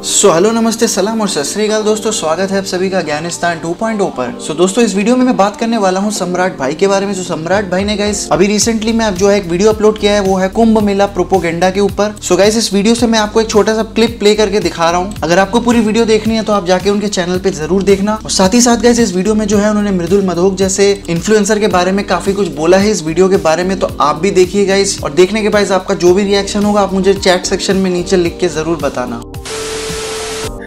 So hello नमस्ते सलाम और सत दोस्तों स्वागत है आप सभी का ज्ञानिस्तान 2.0 पर सो so, दोस्तों इस वीडियो में मैं बात करने वाला हूँ सम्राट भाई के बारे में जो सम्राट भाई ने गाइस अभी रिसेंटली मैं जो है एक वीडियो अपलोड किया है वो है कुंभ मेला प्रोपोगेंडा के ऊपर सो so, गाइस इस वीडियो से मैं आपको एक छोटा सा क्लिप प्ले करके दिखा रहा हूँ अगर आपको पूरी वीडियो देखनी है तो आप जाके उनके चैनल पे ज़रूर देखना और साथ ही साथ गाइस इस वीडियो में जो है उन्होंने मृदुल मधोक जैसे इन्फ्लुएंसर के बारे में काफ़ी कुछ बोला है इस वीडियो के बारे में तो आप भी देखिए गाइस और देखने के बाद आपका जो भी रिएक्शन होगा आप मुझे चैट सेक्शन में नीचे लिख के ज़रूर बताना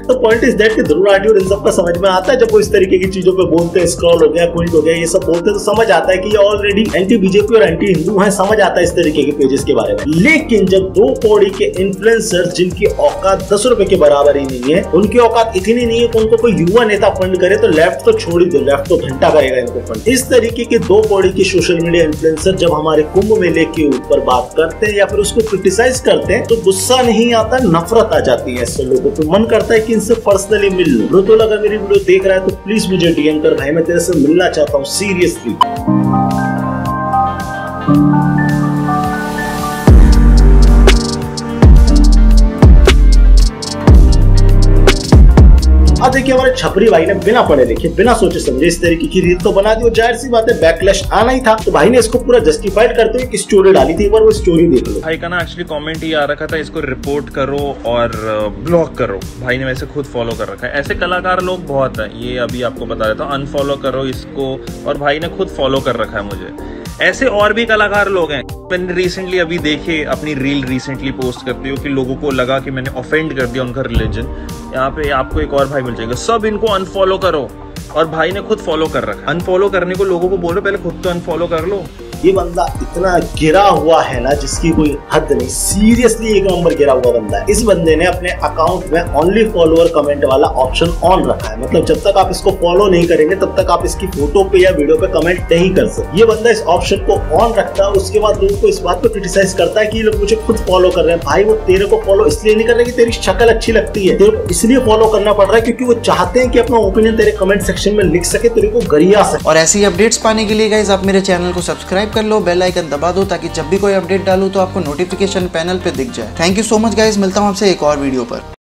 तो पॉइंट इज़ दैट कि ध्रुव राठी और इन सब का समझ में आता है, जब वो इस तरीके की चीज़ों पे बोलते हैं स्क्रॉल हो गया क्विंट हो गया, ये सब बोलते हैं तो समझ आता है कि ये ऑलरेडी एंटी बीजेपी और एंटी हिंदू है, समझ आता है इस तरीके के पेजेस के बारे में। लेकिन जब दो पौड़ी के इन्फ्लुएंसर जिनकी औकात दस रुपए के बराबर ही नहीं है, उनकी औकात इतनी नहीं है कि उनको कोई युवा नेता फंड करे तो लेफ़्ट तो छोड़ ही दो लेफ़्ट तो घंटा करेगा इनको फंड इस तरीके के दो पौड़ी के सोशल मीडिया इन्फ्लुएंसर जब हमारे कुंभ मेले के ऊपर बात करते हैं या फिर उसको क्रिटिसाइज करते हैं तो गुस्सा नहीं आता, नफरत आ जाती है ऐसे लोगों को मन करता है कि इनसे पर्सनली मिल लो। तो अगर मेरी वीडियो देख रहा है तो प्लीज़ मुझे डीएम कर। भाई, मैं तेरे से मिलना चाहता हूँ सीरियसली अब देखिए, हमारे छपरी भाई ने बिना पढ़े लिखे, बिना सोचे समझे इस तरीके की रील तो बना दी और ज़ाहिर सी बात है बैकलैश आना ही था। तो भाई ने इसको पूरा जस्टिफाइड करते हुए स्टोरी डाली थी, एक वो स्टोरी देख लो। भाई का ना एक्चुअली कमेंट ये आ रखा था, इसको रिपोर्ट करो और ब्लॉक करो। भाई ने वैसे खुद फॉलो कर रखा है। ऐसे कलाकार लोग बहुत है, ये अभी आपको बता देता हूँ अनफॉलो करो इसको, और भाई ने खुद फॉलो कर रखा है मुझे। ऐसे और भी कलाकार लोग हैं। मैंने रिसेंटली अभी देखे अपनी रील रिसेंटली पोस्ट करते हो कि लोगों को लगा कि मैंने ऑफेंड कर दिया उनका रिलीजन यहाँ पे आपको एक और भाई मिल जाएगा। सब इनको अनफॉलो करो। और भाई ने खुद फॉलो कर रखा। अनफॉलो करने को लोगों को बोलो, पहले खुद तो अनफॉलो कर लो। ये बंदा इतना गिरा हुआ है ना, जिसकी कोई हद नहीं। सीरियसली एक नंबर गिरा हुआ बंदा है। इस बंदे ने अपने अकाउंट में ओनली फॉलोअर कमेंट वाला ऑप्शन ऑन रखा है। मतलब जब तक आप इसको फॉलो नहीं करेंगे, तब तक आप इसकी फ़ोटो पे या वीडियो पे कमेंट नहीं कर सकते। ये बंदा इस ऑप्शन को ऑन रखता है, उसके बाद लोग को इस बात को क्रिटिसाइज करता है कि लोग मुझे खुद फॉलो कर रहे हैं। भाई, वो तेरे को फॉलो इसलिए नहीं कर रहे कि तेरी शक्ल अच्छी लगती है। तेरे इसलिए फॉलो करना पड़ रहा है क्योंकि वो चाहते हैं कि अपना ओपिनियन तेरे कमेंट सेक्शन में लिख सके, तेरे को गरिया सके। और ऐसी अपडेट्स पाने के लिए गाइज़ आप मेरे चैनल को सब्सक्राइब कर लो बेल आइकन दबा दो ताकि जब भी कोई अपडेट डालू तो आपको नोटिफिकेशन पैनल पे दिख जाए। Thank you so much guys मिलता हूँ आपसे एक और वीडियो पर।